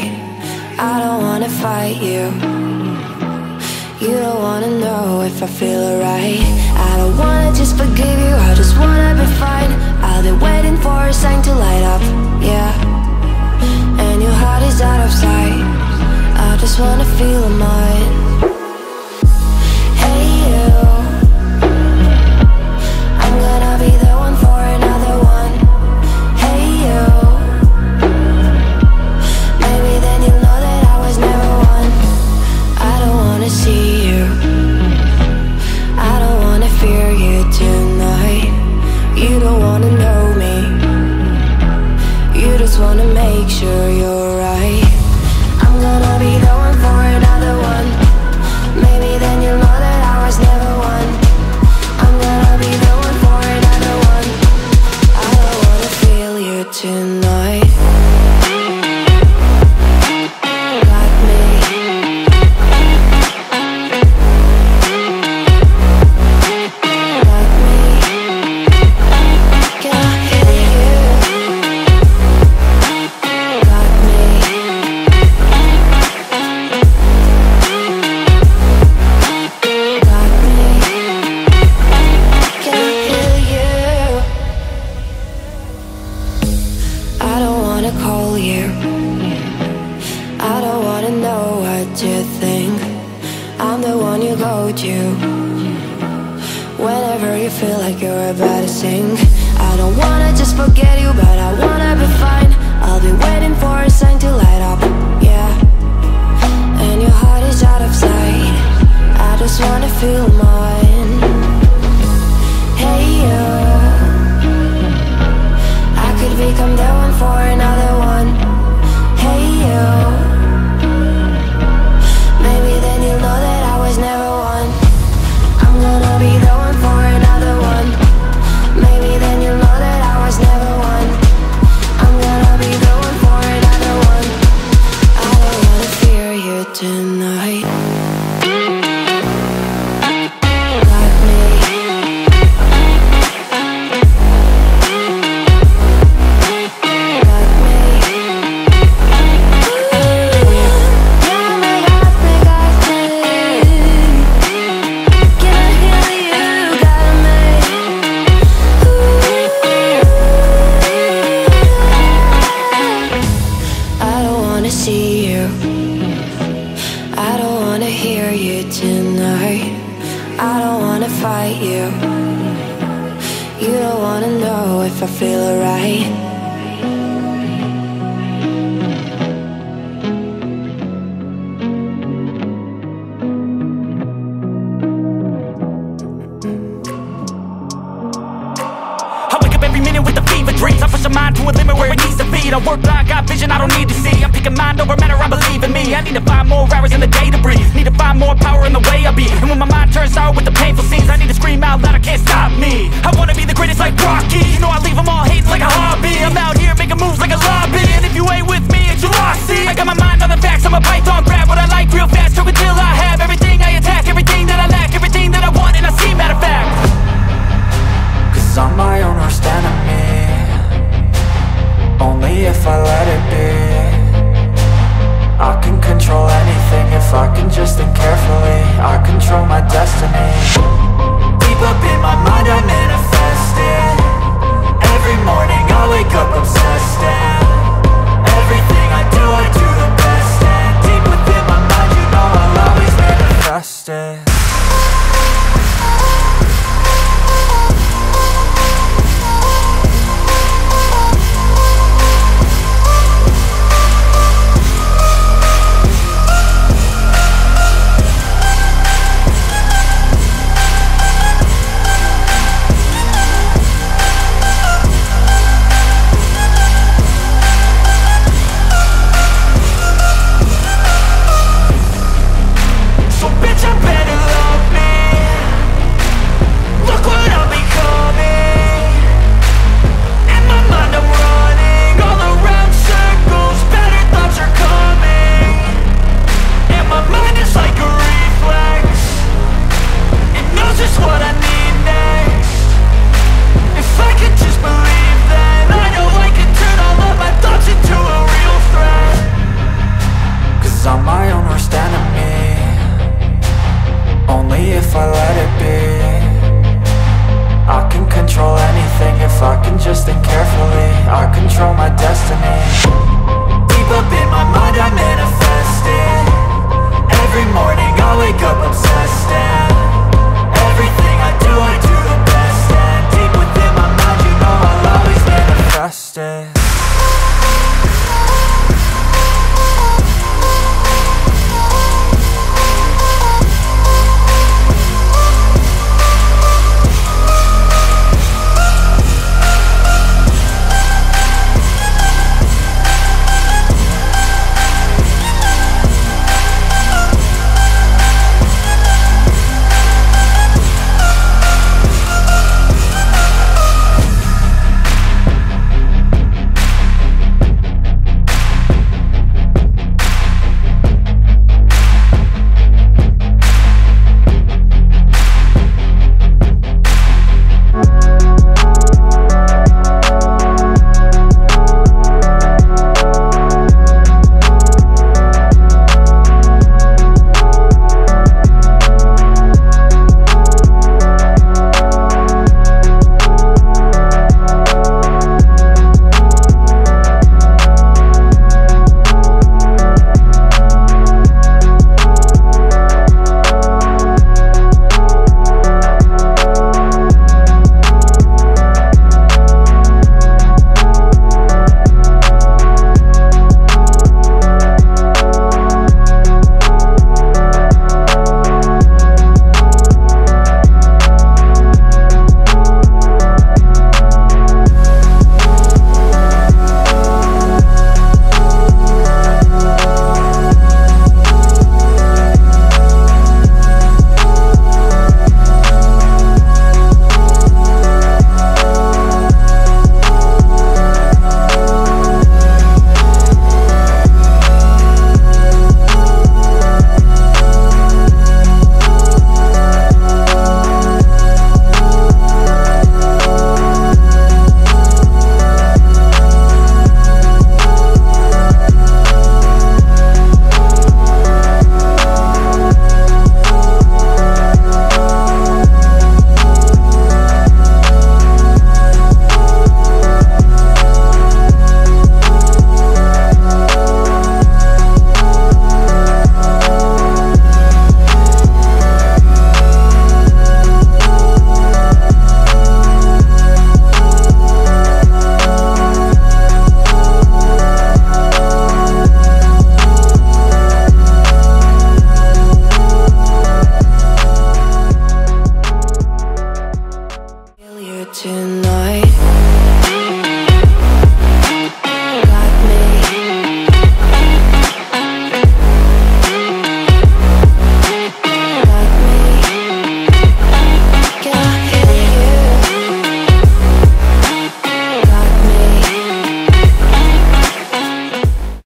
I don't wanna fight you. You don't wanna know if I feel alright. I don't wanna just forgive you I just wanna be fine. I'll be waiting for a sign to light up, yeah. And your heart is out of sight. I just wanna feel mine about sink I don't wanna just forget you But I wanna be fine. I'll be waiting for a sign to light up, yeah. And your heart is out of sight. I just wanna feel mine. Hey you see you. I don't wanna hear you tonight. I don't wanna fight you. You don't wanna know if I feel alright. I wake up every minute with a fever dreams I push my mind to a limit where it needs to be I work blind, got vision I don't need to see I'm second mind over matter, I believe in me. I need to find more hours in the day to breathe. Need to find more power in the way I be. And when my mind turns out with the painful scenes I need to scream out loud, I can't stop me. I wanna be the greatest like Rocky. You know I leave them all hating like a hobby. I'm out here making moves like a lobby. And if you ain't with me, it's your loss, see I got my mind on the facts, I'm a python